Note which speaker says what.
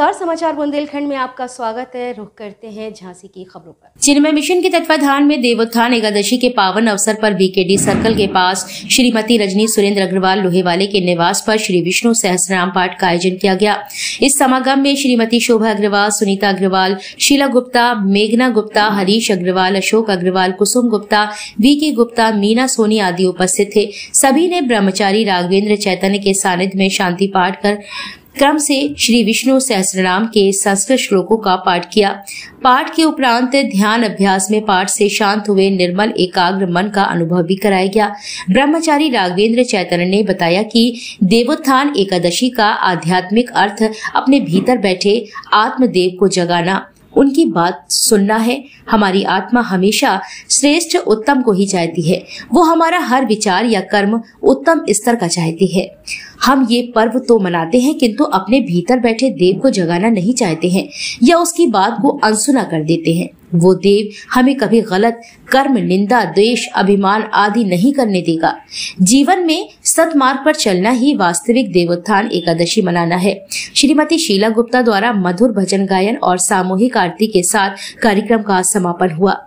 Speaker 1: नमस्कार, समाचार बुंदेलखंड में आपका स्वागत है। रुख करते हैं झांसी की खबरों पर।
Speaker 2: चिन्मय मिशन के तत्वाधान में देवोत्थान एकादशी के पावन अवसर पर बीकेडी सर्कल के पास श्रीमती रजनी सुरेंद्र अग्रवाल लोहेवाले के निवास पर श्री विष्णु सहस्रनाम पाठ का आयोजन किया गया। इस समागम में श्रीमती शोभा अग्रवाल, सुनीता अग्रवाल, शीला गुप्ता, मेघना गुप्ता, हरीश अग्रवाल, अशोक अग्रवाल, कुसुम गुप्ता, वी के गुप्ता, मीना सोनी आदि उपस्थित थे। सभी ने ब्रह्मचारी राघवेंद्र चैतन्य के सानिध्य में शांति पाठ कर क्रम से श्री विष्णु सहस्रनाम के संस्कृत श्लोकों का पाठ किया। पाठ के उपरांत ध्यान अभ्यास में पाठ से शांत हुए निर्मल, एकाग्र मन का अनुभव भी कराया गया। ब्रह्मचारी राघवेंद्र चैतन्य ने बताया कि देवोत्थान एकादशी का आध्यात्मिक अर्थ, अपने भीतर बैठे आत्मदेव को जगाना। उनकी बात सुनना है। हमारी आत्मा हमेशा श्रेष्ठ, उत्तम को ही चाहती है। वो हमारा हर विचार या कर्म उत्तम स्तर का चाहती है। हम ये पर्व तो मनाते हैं, किंतु अपने भीतर बैठे देव को जगाना नहीं चाहते हैं या उसकी बात को अनसुना कर देते हैं। वो देव हमें कभी गलत कर्म, निंदा, द्वेष, अभिमान आदि नहीं करने देगा। जीवन में सतमार्ग पर चलना ही वास्तविक देवोत्थान एकादशी मनाना है। श्रीमती शीला गुप्ता द्वारा मधुर भजन गायन और सामूहिक आरती के साथ कार्यक्रम का समापन हुआ।